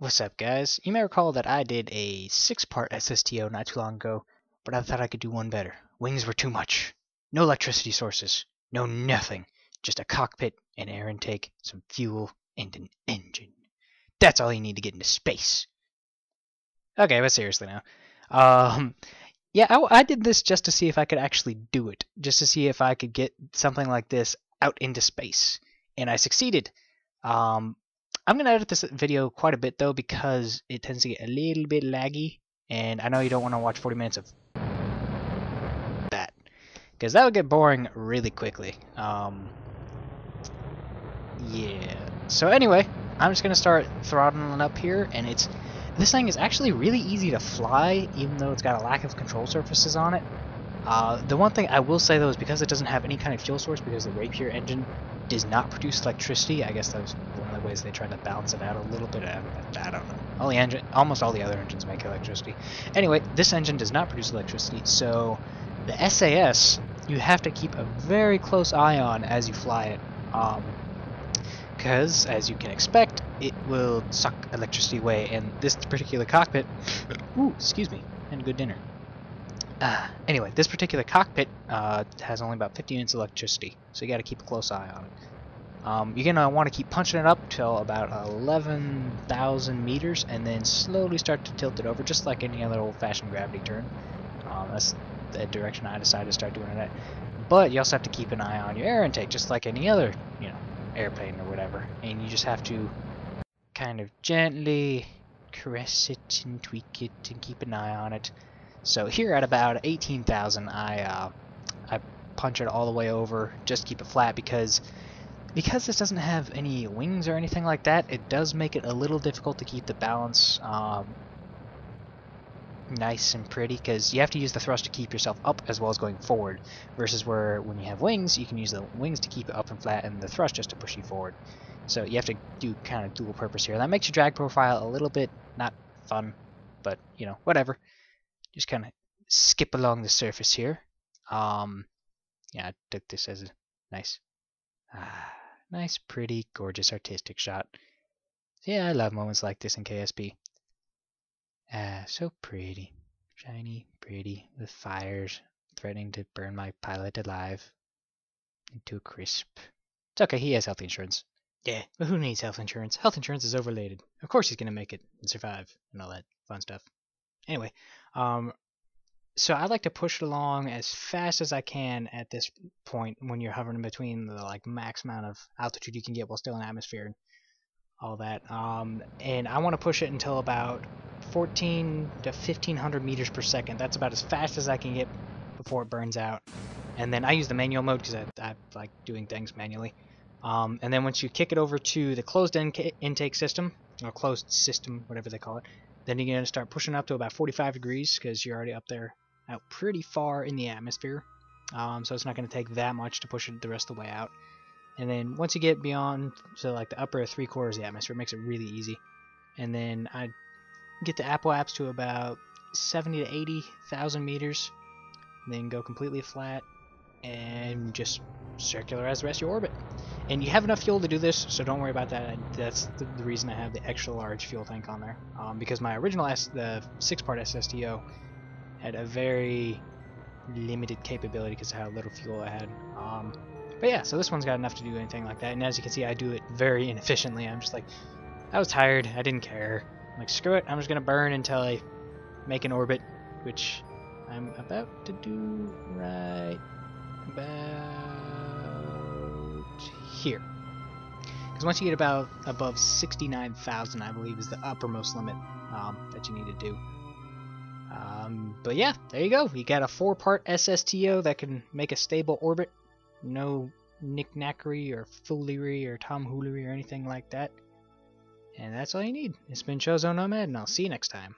What's up, guys? You may recall that I did a six-part SSTO not too long ago, but I thought I could do one better. Wings were too much. No electricity sources. No nothing. Just a cockpit, an air intake, some fuel, and an engine. That's all you need to get into space. Okay, but seriously now. Um, yeah, I, I did this just to see if I could actually do it. Just to see if I could get something like this out into space. And I succeeded. Um, I'm going to edit this video quite a bit though because it tends to get a little bit laggy and I know you don't want to watch 40 minutes of that because that would get boring really quickly. Um, yeah. So anyway, I'm just going to start throttling up here and it's this thing is actually really easy to fly even though it's got a lack of control surfaces on it. Uh, the one thing I will say though is because it doesn't have any kind of fuel source because the Rapier engine does not produce electricity. I guess that was one of the ways they tried to balance it out a little bit. I, I don't know. All the engine, almost all the other engines make electricity. Anyway, this engine does not produce electricity, so the SAS you have to keep a very close eye on as you fly it, because um, as you can expect, it will suck electricity away. And this particular cockpit, ooh, excuse me, and good dinner. Uh, anyway, this particular cockpit uh, has only about 50 units of electricity, so you got to keep a close eye on it. Um, you're going to want to keep punching it up till about 11,000 meters, and then slowly start to tilt it over, just like any other old-fashioned gravity turn. Um, that's the direction I decided to start doing it at. But you also have to keep an eye on your air intake, just like any other, you know, airplane or whatever. And you just have to kind of gently caress it and tweak it and keep an eye on it. So here at about 18,000, I uh, I punch it all the way over, just keep it flat because because this doesn't have any wings or anything like that, it does make it a little difficult to keep the balance um, nice and pretty because you have to use the thrust to keep yourself up as well as going forward versus where when you have wings you can use the wings to keep it up and flat and the thrust just to push you forward. So you have to do kind of dual purpose here. That makes your drag profile a little bit not fun but you know whatever just kind of skip along the surface here. Um, yeah, I took this as a nice, ah, nice, pretty, gorgeous, artistic shot. Yeah, I love moments like this in KSP. Ah, so pretty, shiny, pretty, with fires threatening to burn my pilot alive into a crisp. It's okay, he has health insurance. Yeah, but who needs health insurance? Health insurance is overrated. Of course he's gonna make it and survive and all that fun stuff. Anyway, um, so I like to push it along as fast as I can at this point when you're hovering between the like max amount of altitude you can get while still in atmosphere and all that. Um, and I want to push it until about 14 to 1500 meters per second. That's about as fast as I can get before it burns out. And then I use the manual mode because I, I, like doing things manually. Um, and then once you kick it over to the closed in intake system, or closed system, whatever they call it, then you're going to start pushing up to about 45 degrees because you're already up there out pretty far in the atmosphere. Um, so it's not going to take that much to push it the rest of the way out. And then once you get beyond, so like the upper three quarters of the atmosphere, it makes it really easy. And then I get the apoapsis to about 70 to 80,000 meters. Then go completely flat and just circularize the rest of your orbit. And you have enough fuel to do this, so don't worry about that. That's the, reason I have the extra large fuel tank on there. Um, because my original S, the six-part SSTO, had a very limited capability because of how little fuel I had. Um, but yeah, so this one's got enough to do anything like that. And as you can see, I do it very inefficiently. I'm just like, I was tired. I didn't care. I'm like, screw it. I'm just going to burn until I make an orbit, which I'm about to do right here. Because once you get about above 69,000, I believe, is the uppermost limit um, that you need to do. Um, but yeah, there you go. You got a four-part SSTO that can make a stable orbit. No knickknackery or foolery or tomfoolery or anything like that. And that's all you need. It's been Chozo Nomad, and I'll see you next time.